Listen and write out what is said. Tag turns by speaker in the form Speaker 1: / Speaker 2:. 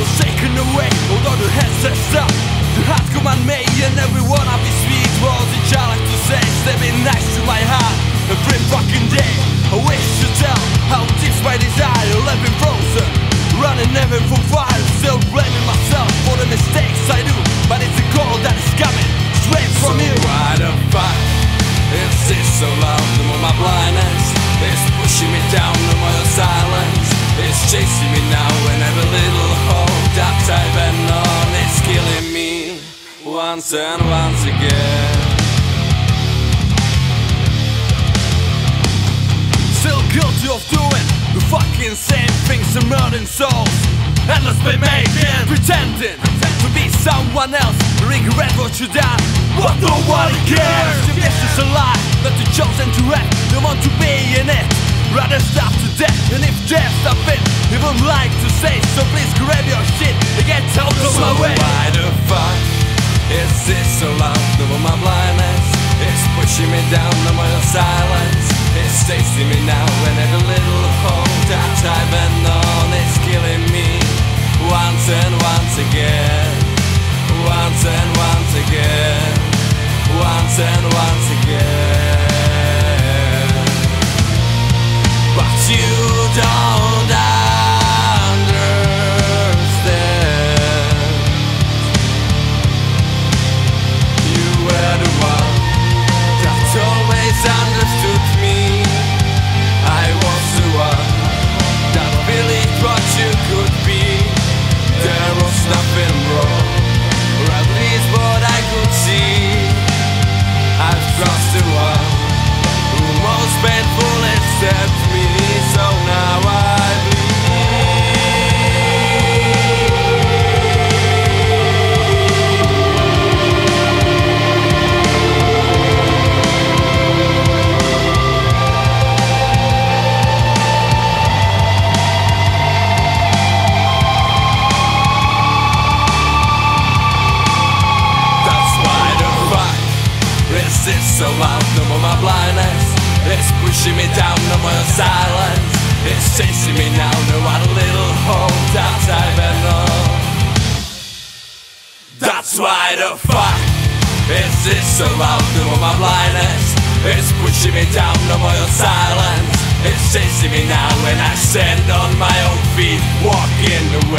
Speaker 1: was taken away Although the hands dressed up. The heart command me And every one of these sweet words I like to say be nice to my heart. Every fucking day I wish to tell How deep my desire Left been frozen. Running heaven for fire Still blaming myself For the mistakes I do. But it's a call that is coming Straight from
Speaker 2: so
Speaker 1: you.
Speaker 2: why the fuck is this so loud? The more my blindness? Is pushing me down chasing me now And every little hope that I've been on is killing me Once and once again.
Speaker 1: Still guilty of doing the fucking same things and murdering souls. Endless be making, pretending to be someone else. Regret what you done, but nobody cares. If this is a lie, that you chosen to act Don't want to be in it Rather stop to death, and if there's something You would like to say, so please grab your shit And get out of
Speaker 2: So
Speaker 1: my way.
Speaker 2: why the fuck is this so loud? The my blindness is pushing me down The more silence. Is chasing me now And every little hope that I've been on is killing me. Once and once again Once and once again Once and once again you don't is this so loud? More my blindness It's pushing me down. No more your silence It's chasing me now. No what little hope that I've. That's why the fuck is this so loud? More my blindness is pushing me down. No more your silence is chasing me now. When I stand on my own feet, walking.